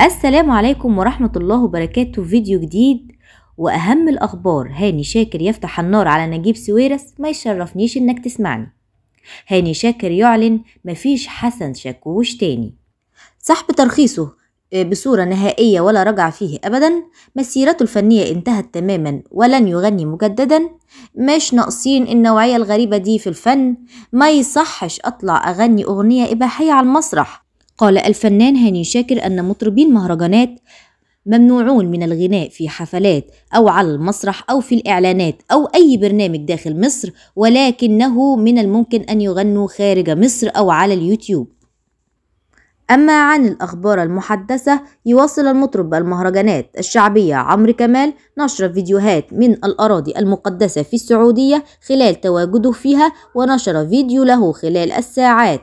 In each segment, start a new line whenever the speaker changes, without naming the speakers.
السلام عليكم ورحمة الله وبركاته. فيديو جديد وأهم الأخبار. هاني شاكر يفتح النار على نجيب سويرس ما يشرفنيش إنك تسمعني. هاني شاكر يعلن مفيش حسن شاكوش تاني. سحب ترخيصه بصورة نهائية ولا رجع فيه أبدا. مسيرته الفنية انتهت تماما ولن يغني مجددا. مش ناقصين النوعية الغريبة دي في الفن. ما يصحش أطلع أغني أغنية إباحية على المسرح. قال الفنان هاني شاكر أن مطربين مهرجانات ممنوعون من الغناء في حفلات أو على المسرح أو في الإعلانات أو أي برنامج داخل مصر ولكنه من الممكن أن يغنوا خارج مصر أو على اليوتيوب. أما عن الأخبار المحدثة يواصل المطرب المهرجانات الشعبية عمرو كمال نشر فيديوهات من الأراضي المقدسة في السعودية خلال تواجده فيها ونشر فيديو له خلال الساعات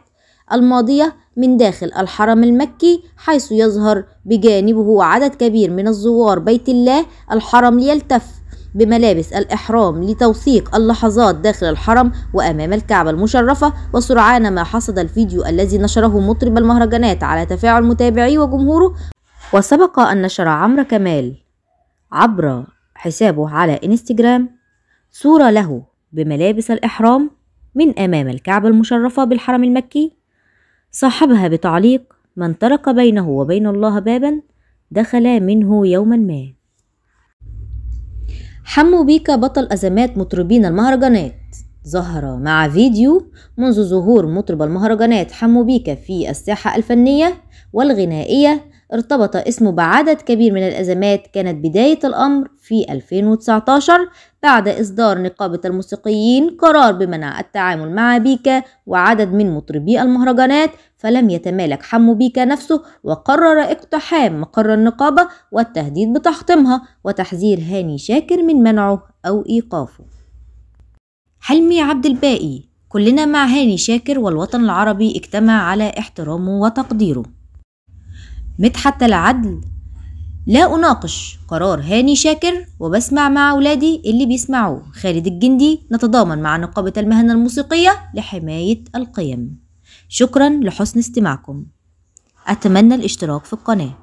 الماضية من داخل الحرم المكي حيث يظهر بجانبه عدد كبير من الزوار بيت الله الحرم ليلتف بملابس الإحرام لتوثيق اللحظات داخل الحرم وأمام الكعبة المشرفة وسرعان ما حصد الفيديو الذي نشره مطرب المهرجانات على تفاعل متابعيه وجمهوره. وسبق أن نشر عمرو كمال عبر حسابه على إنستجرام صورة له بملابس الإحرام من أمام الكعبة المشرفة بالحرم المكي. صاحبها بتعليق من ترك بينه وبين الله بابا دخل منه يوما ما. حمو بيكا بطل أزمات مطربين المهرجانات. ظهر مع فيديو منذ ظهور مطرب المهرجانات حمو بيكا في الساحة الفنية والغنائية ارتبط اسمه بعدد كبير من الأزمات كانت بداية الأمر في 2019 بعد إصدار نقابة الموسيقيين قرار بمنع التعامل مع بيكا وعدد من مطربي المهرجانات فلم يتمالك حمو بيكا نفسه وقرر اقتحام مقر النقابة والتهديد بتحطيمها وتحذير هاني شاكر من منعه أو إيقافه. حلمي عبد الباقي كلنا مع هاني شاكر والوطن العربي اجتمع على احترامه وتقديره. مدحت العدل لا أناقش قرار هاني شاكر وبسمع مع أولادي اللي بيسمعوه. خالد الجندي نتضامن مع نقابة المهن الموسيقية لحماية القيم. شكرا لحسن استماعكم. أتمنى الاشتراك في القناة.